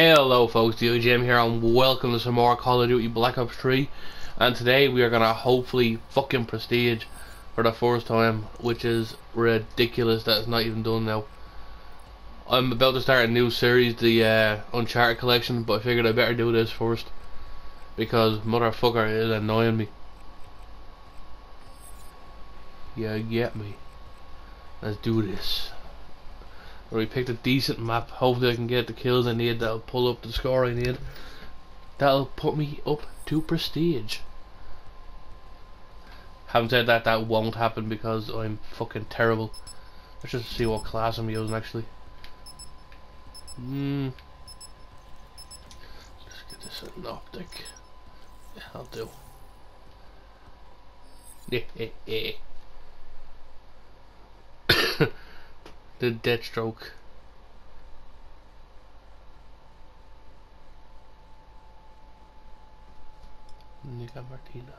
Hello folks, DOGM here and welcome to some more Call of Duty Black Ops 3 and today we are gonna hopefully fucking prestige for the first time which is ridiculous that it's not even done now. I'm about to start a new series, the uh, Uncharted collection, but I figured I better do this first because motherfucker is annoying me. Yeah, get me. Let's do this. Or we picked a decent map. Hopefully I can get the kills I need. That'll pull up the score I need. That'll put me up to prestige. Having said that, that won't happen because I'm fucking terrible. Let's just see what class I'm using actually. Hmm. Let's get this optic. Yeah, I'll do. Yeah, yeah, yeah. The Deathstroke. Nika Martina.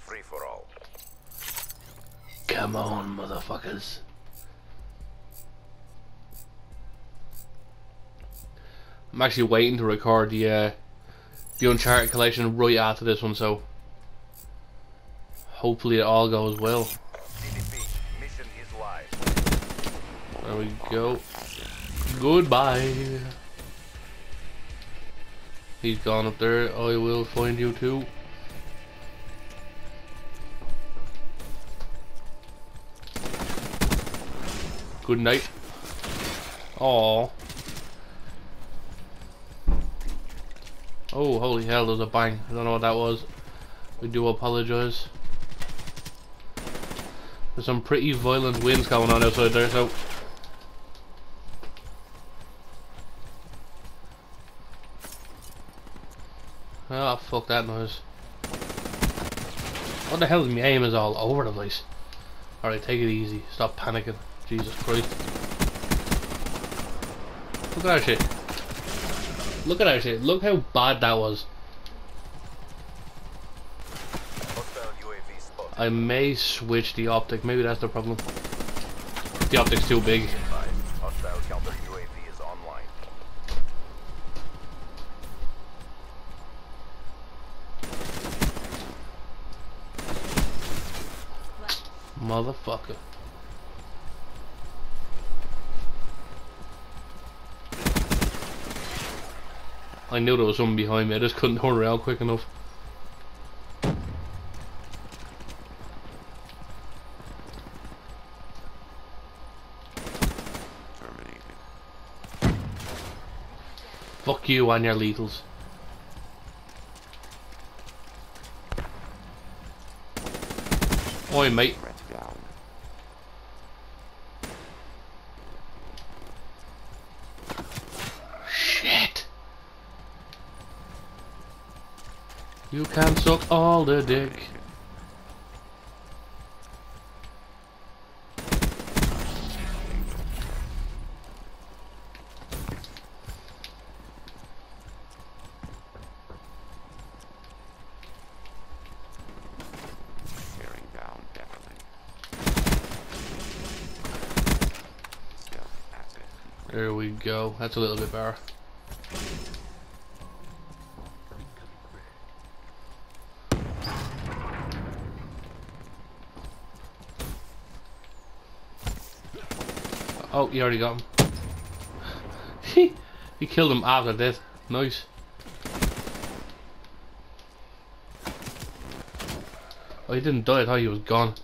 Free for all. Come on, motherfuckers. I'm actually waiting to record the uh, the Uncharted collection right after this one, so hopefully it all goes well. CDP, mission is live. There we go. Goodbye. He's gone up there. I will find you too. Good night. Oh. Oh, holy hell, there's a bang. I don't know what that was. We do apologize. There's some pretty violent winds going on outside there, so... Oh, fuck that noise. What the hell my aim is all over the place? Alright, take it easy. Stop panicking. Jesus Christ. Look at that shit. Look at that shit. Look how bad that was. I may switch the optic. Maybe that's the problem. The optic's too big. Motherfucker. I knew there was someone behind me. I just couldn't turn around quick enough. Fuck you and your lethals. Oi, mate. Shit. You can suck all the dick. Bearing down definitely. Stealth active. There we go. That's a little bit better. Oh, you already got him. he killed him after this. Nice. Oh, he didn't die. I thought he was gone.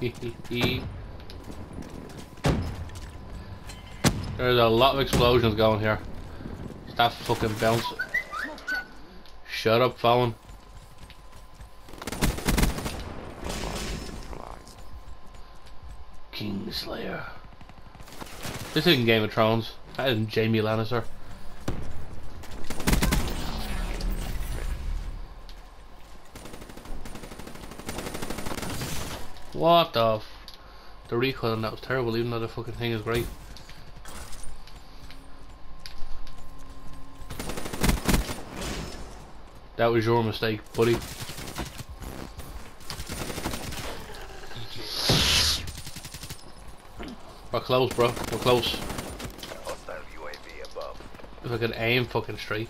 There's a lot of explosions going here. That fucking bounce. Shut up. Neutralized. Kingslayer. This isn't Game of Thrones. That isn't Jaime Lannister. What the f- The recoil on that was terrible even though the fucking thing is great. That was your mistake, buddy. We're close, bro. We're close. If I could aim fucking straight.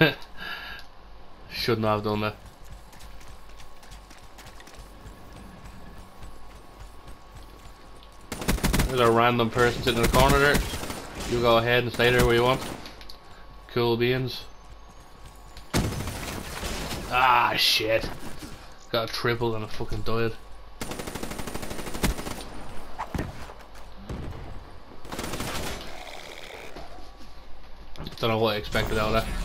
Shouldn't have done that. There's a random person sitting in the corner there. You go ahead and stay there where you want. Cool beans. Ah, shit. Got a triple and a fucking died. Don't know what I expected out of that.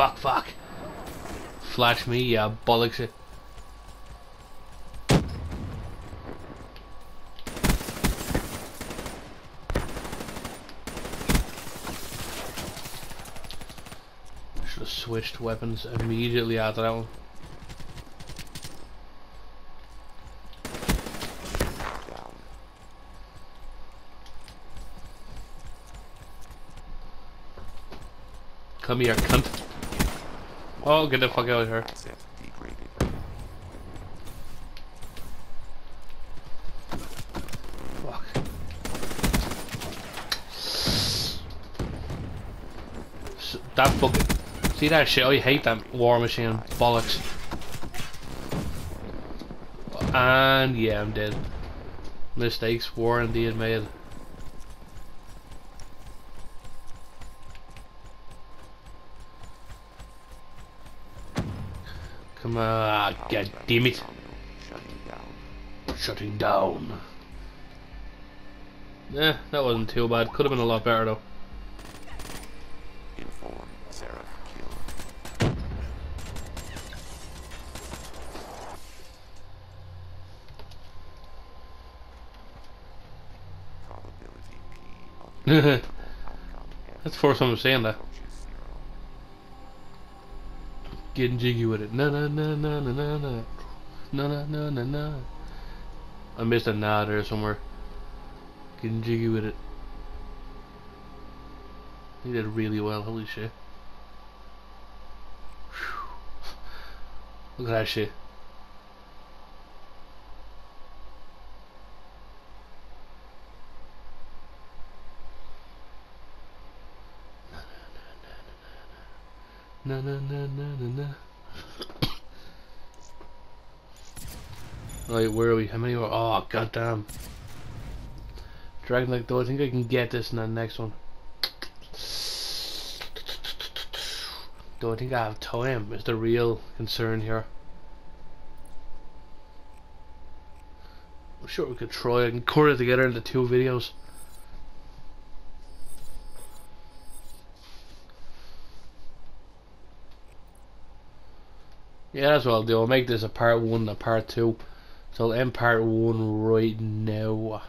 Fuck, fuck. Flash me, yeah, bollocks it. Should have switched weapons immediately after that one. Come here, cunt. Oh, get the fuck out of here. Fuck. That fucking. See that shit? I hate that war machine bollocks. And yeah, I'm dead. Mistakes were indeed made. Come on, god damn it. Shutting down. Shutting down. Eh, that wasn't too bad. Could have been a lot better though. Inform Sarah kill. Probability P That's the first time I'm saying that. Getting jiggy with it. Na na na na na na na. Na na na na na. I missed a na there somewhere. Getting jiggy with it. He did really well, holy shit. Phew. Look at that shit. Na na na na na na. Right, where are we? How many are? Oh, goddamn. Dragon like though, I think I can get this in the next one. Don't think I have time. Is the real concern here. I'm sure we could try and cut it together into two videos. Yeah, that's what I'll do. I'll make this a part one and a part two. So I'll end part one right now.